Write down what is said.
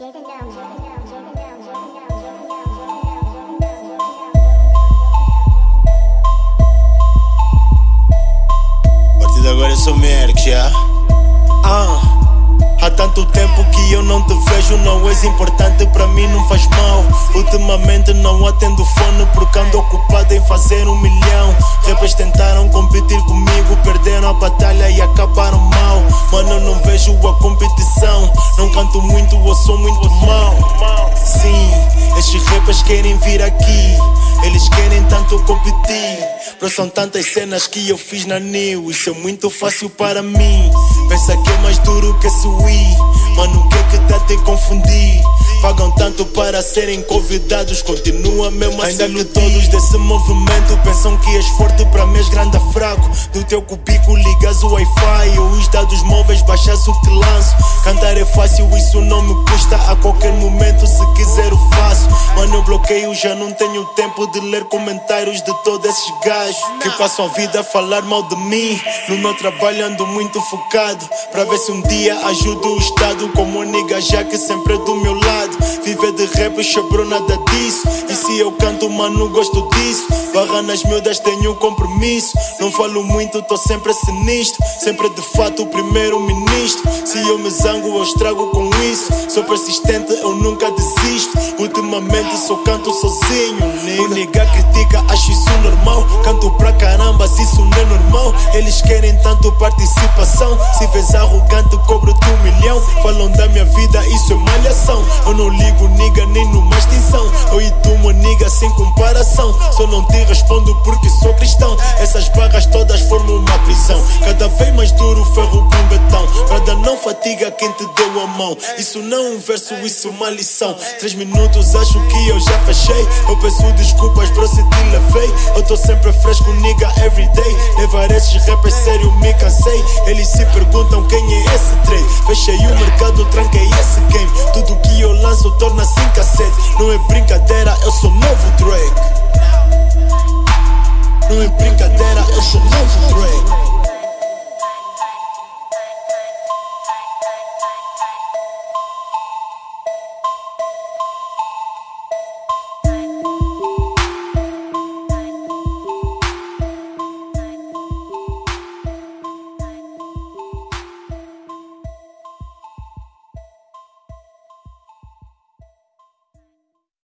A partir de agora eu sou Merck, já. Ah, há tanto tempo que eu não te vejo, não és importante para mim, não faz mal. Ultimamente não atendo fone porque ando ocupado em fazer um milhão. Rappers tentaram competir comigo, perderam a batalha e acabaram mal. Mano, eu não vejo a competição, não canto muito, eu sou muito mal. Sim, estes rappers querem vir aqui, eles querem tanto competir. Mas são tantas cenas que eu fiz na New, isso é muito fácil para mim. Pensa que é mais duro que suí, mano, o que é que tá te confundir? Pagam tanto para serem convidados, continua mesmo assim. Ainda que todos desse movimento pensam Do teu cubico ligas o Wi-Fi ou os dados móveis, baixas o que lanço. Cantar é fácil, isso não me custa. A qualquer momento, se quiser, bloqueio, já não tenho tempo de ler comentários de todos esses gajos que passam a vida a falar mal de mim. No meu trabalho ando muito focado, para ver se um dia ajudo o Estado. Como o nigga já que sempre é do meu lado. Viver de rap, chebrou nada disso. E se eu canto, mano, gosto disso. Barra nas miúdas, tenho compromisso. Não falo muito, tô sempre sinistro. Sempre de fato o primeiro-ministro. Se eu me zango, eu estrago com isso. Sou persistente, eu nunca desisto. Ultimamente só canto sozinho. O nigga critica, acho isso normal. Canto pra caramba, isso não é normal. Eles querem tanto participação. Se vês arrogante, cobro-te um milhão. Falam da minha vida, isso é malhação. Eu não ligo, nigga, nem numa extinção. Eu e tu, uma nigga, sem comparação. Só não te respondo porque sou cristão. Essas barras todas formam uma prisão. Cada vez mais duro, ferro fatiga quem te deu a mão. Isso não é um verso, isso é uma lição. Três minutos, acho que eu já fechei. Eu peço desculpas, bro, se te levei. Eu tô sempre fresco, nigga, everyday. Levar esses rappers sério, me cansei. Eles se perguntam quem é esse trade. Fechei o mercado, tranquei esse game. Tudo que eu lanço torna-se em cassete. Não é brincadeira, eu sou novo Drake. Não é brincadeira, eu sou novo Drake.